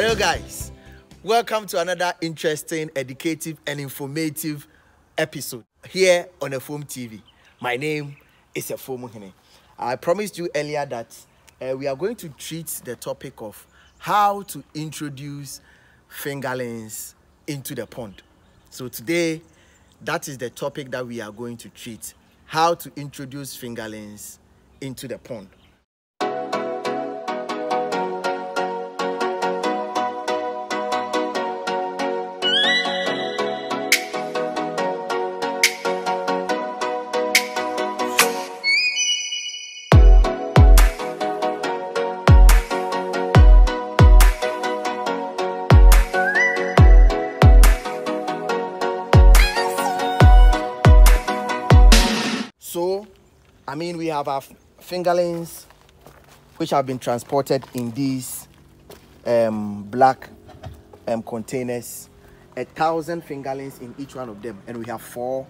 guys, welcome to another interesting, educative, and informative episode here on Afuom TV. My name is Efom Hine. I promised you earlier that uh, we are going to treat the topic of how to introduce fingerlings into the pond. So today, that is the topic that we are going to treat: how to introduce fingerlings into the pond. I mean, we have our fingerlings which have been transported in these um, black um, containers. A thousand fingerlings in each one of them, and we have four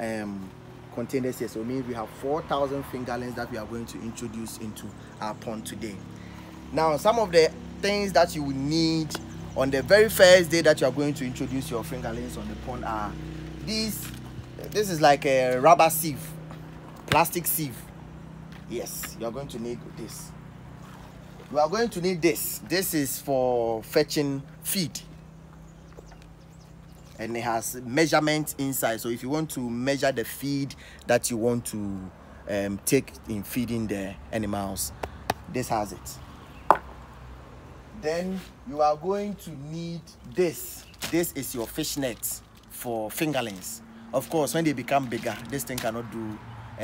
um, containers here. So, it means we have 4,000 fingerlings that we are going to introduce into our pond today. Now, some of the things that you will need on the very first day that you are going to introduce your fingerlings on the pond are these. This is like a rubber sieve plastic sieve. Yes you are going to need this. You are going to need this. This is for fetching feed. And it has measurements inside. So if you want to measure the feed that you want to um, take in feeding the animals this has it. Then you are going to need this. This is your fish net for fingerlings. Of course when they become bigger this thing cannot do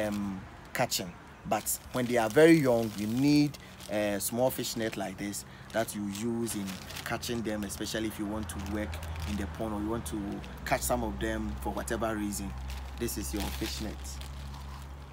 um, catching. But when they are very young, you need a small fish net like this that you use in catching them, especially if you want to work in the pond or you want to catch some of them for whatever reason. This is your fish net.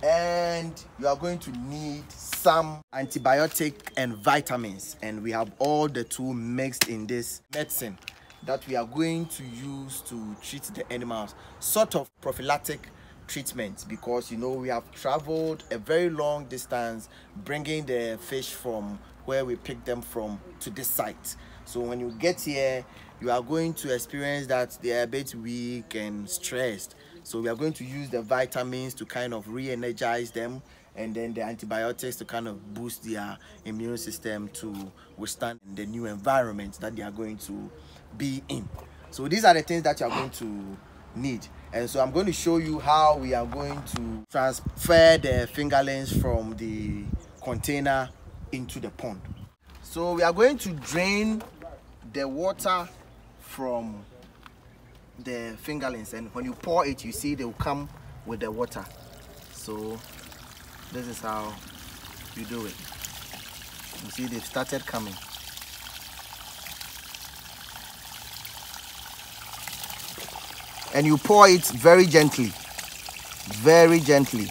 And you are going to need some antibiotic and vitamins. And we have all the two mixed in this medicine that we are going to use to treat the animals. Sort of prophylactic treatment because you know we have traveled a very long distance bringing the fish from where we picked them from to this site. So when you get here you are going to experience that they are a bit weak and stressed. So we are going to use the vitamins to kind of re-energize them and then the antibiotics to kind of boost their immune system to withstand the new environment that they are going to be in. So these are the things that you are going to need. And so i'm going to show you how we are going to transfer the fingerlings from the container into the pond. So we are going to drain the water from the fingerlings and when you pour it you see they will come with the water. So this is how you do it. You see they've started coming and you pour it very gently. Very gently.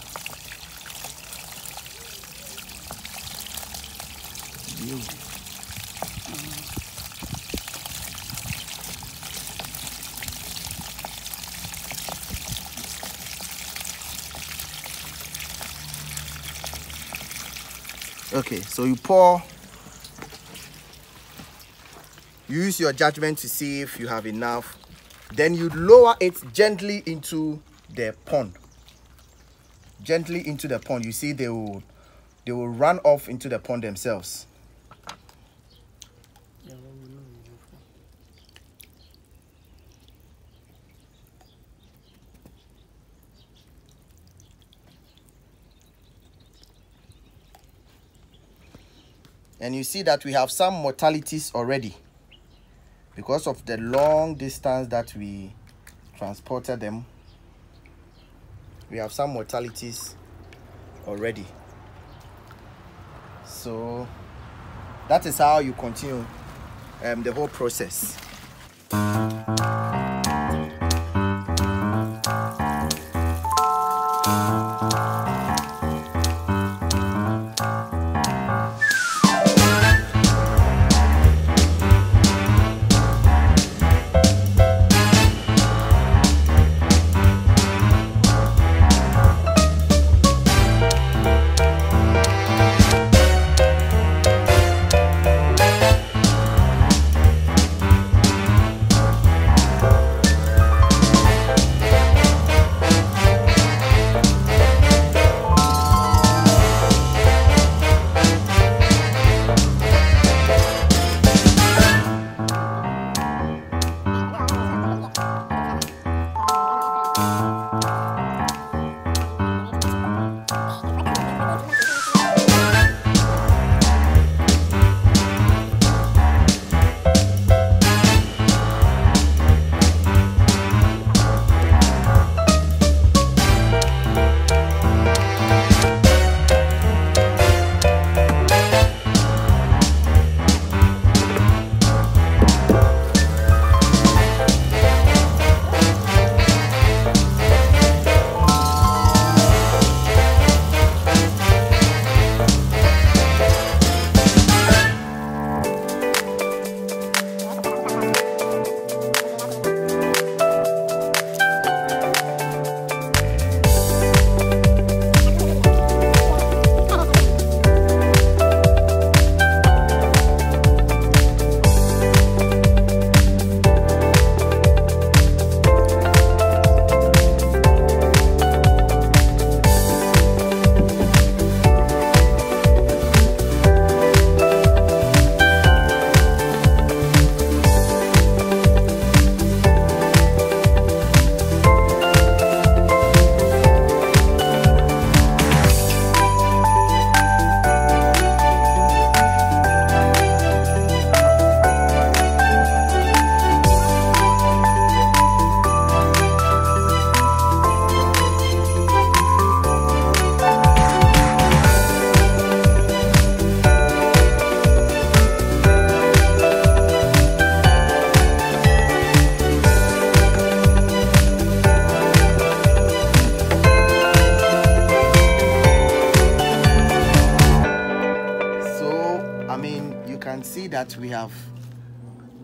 Okay so you pour. Use your judgment to see if you have enough then you lower it gently into the pond. Gently into the pond. You see they will they will run off into the pond themselves. And you see that we have some mortalities already because of the long distance that we transported them we have some mortalities already. So that is how you continue um, the whole process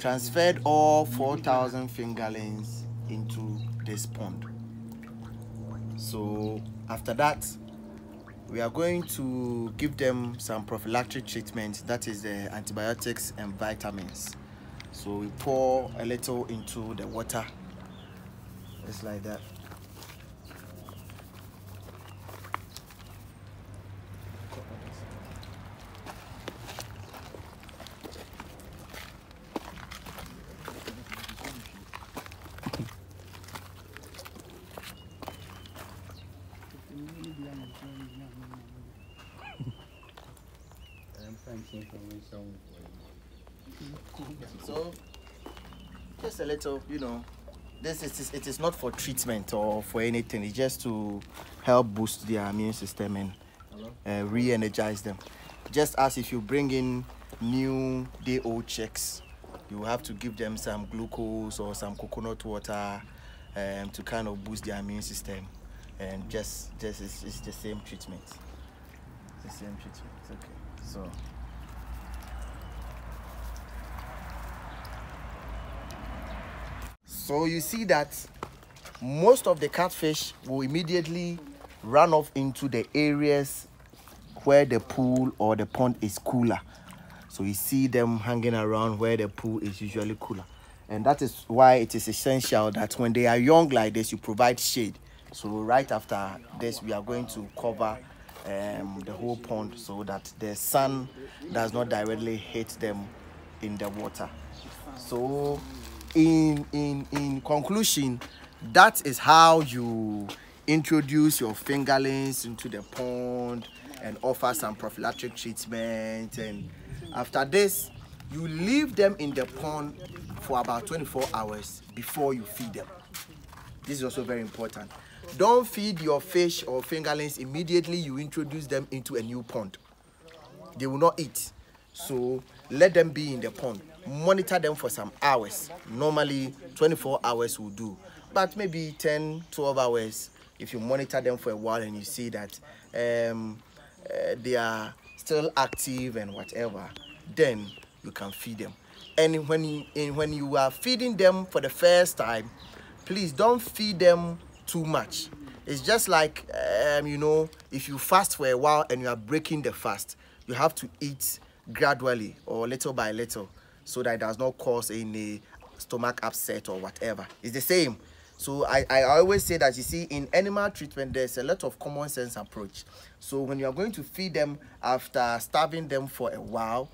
transferred all 4,000 fingerlings into this pond. So after that, we are going to give them some prophylactic treatment, that is the antibiotics and vitamins. So we pour a little into the water, just like that. So, just a little, you know, this is it is not for treatment or for anything. It's just to help boost their immune system and uh, re-energize them. Just as if you bring in new day-old chicks, you have to give them some glucose or some coconut water um, to kind of boost their immune system. And just, just it's, it's the same treatment. It's the same treatment. Okay, so. So you see that most of the catfish will immediately run off into the areas where the pool or the pond is cooler. So you see them hanging around where the pool is usually cooler. And that is why it is essential that when they are young like this, you provide shade. So right after this, we are going to cover um, the whole pond so that the sun does not directly hit them in the water. So in in in conclusion that is how you introduce your fingerlings into the pond and offer some prophylactic treatment. And after this you leave them in the pond for about 24 hours before you feed them. This is also very important. Don't feed your fish or fingerlings immediately you introduce them into a new pond. They will not eat so let them be in the pond. Monitor them for some hours. Normally 24 hours will do. But maybe 10 12 hours if you monitor them for a while and you see that um, uh, they are still active and whatever then you can feed them. And when you, and when you are feeding them for the first time please don't feed them too much. It's just like um, you know if you fast for a while and you are breaking the fast you have to eat gradually or little by little so that it does not cause any stomach upset or whatever. It's the same. So I, I always say that you see in animal treatment there's a lot of common sense approach. So when you are going to feed them after starving them for a while,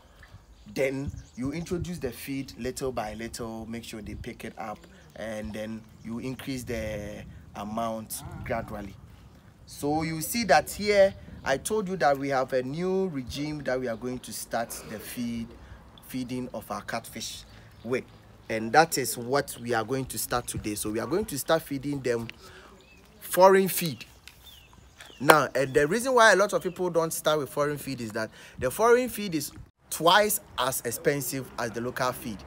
then you introduce the feed little by little, make sure they pick it up, and then you increase the amount gradually. So you see that here, I told you that we have a new regime that we are going to start the feed feeding of our catfish with. And that is what we are going to start today. So we are going to start feeding them foreign feed. Now and the reason why a lot of people don't start with foreign feed is that the foreign feed is twice as expensive as the local feed.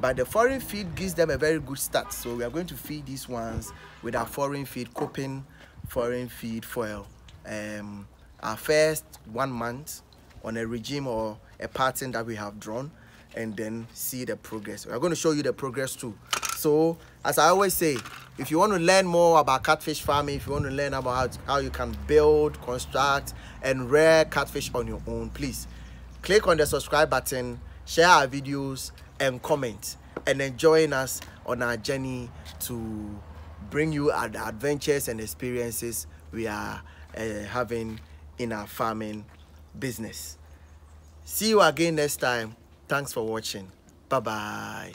But the foreign feed gives them a very good start. So we are going to feed these ones with our foreign feed Coppens foreign feed foil um our first one month on a regime or a pattern that we have drawn and then see the progress. We're going to show you the progress too. So, as I always say, if you want to learn more about catfish farming, if you want to learn about how, you can build, construct, and rear catfish on your own, please click on the subscribe button, share our videos, and comment. And then join us on our journey to bring you the adventures and experiences we are uh, having in our farming business. See you again next time. Thanks for watching. Bye-bye.